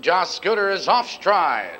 Joss Scooter is off stride.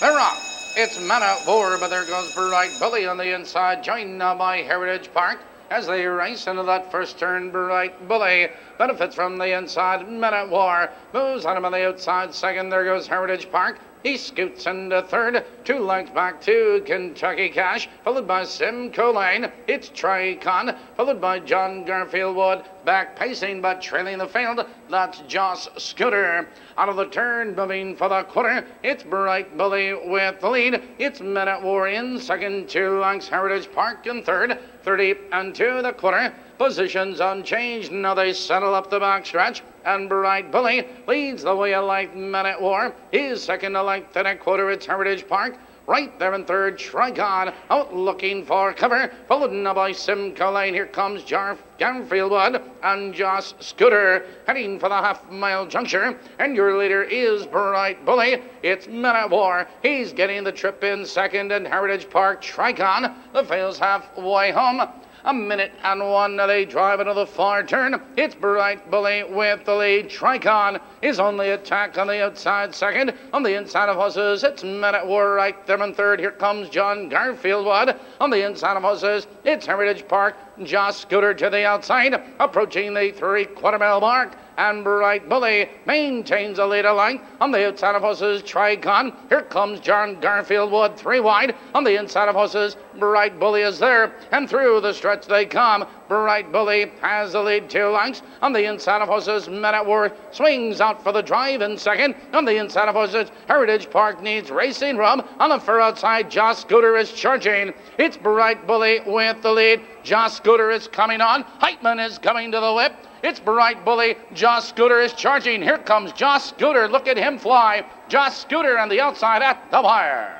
They're off. It's Mana War, but there goes Bright Bully on the inside, joined now by Heritage Park as they race into that first turn. Bright Bully benefits from the inside. Minute War moves on him on the outside. Second, there goes Heritage Park. He scoots into third, two lengths back to Kentucky Cash, followed by Simcoe Lane. It's Tricon, followed by John Garfield Wood. Back pacing but trailing the field. That's Joss Scooter. Out of the turn, moving for the quarter. It's Bright Bully with the lead. It's Minute War in second, two lengths Heritage Park in third. 30 and two the quarter. Positions unchanged. Now they settle up the backstretch. And Bright Bully leads the way a light Minute War. He's second to length and a quarter. It's Heritage Park. Right there in third, Tricon out looking for cover. Followed now by Simcoe Lane. Here comes Jarf Garfield Wood and Joss Scooter heading for the half mile juncture. And your leader is Bright Bully. It's Minute War. He's getting the trip in second. And Heritage Park Tricon. The fails halfway home. A minute and one. They drive into the far turn. It's Bright Bully with the lead. Tricon is only attack on the outside second. On the inside of horses, it's Minute War right there in third. Here comes John Garfield Wood. On the inside of horses, it's Heritage Park. Joss Scooter to the outside, approaching the three quarter mile mark and Bright Bully maintains a lead line on the outside of horses. Tricon. Here comes John Garfield Wood, three wide on the inside of horses. Bright Bully is there, and through the stretch they come. Bright Bully has the lead two lengths on the inside of horses. Minute swings out for the drive in second on the inside of horses. Heritage Park needs racing rub on the far outside. Joss Scooter is charging. It's Bright Bully with the lead. Joss Scooter is coming on. Heitman is coming to the whip. It's Bright Bully. Joss Scooter is charging. Here comes Joss Scooter. Look at him fly. Joss Scooter on the outside at the wire.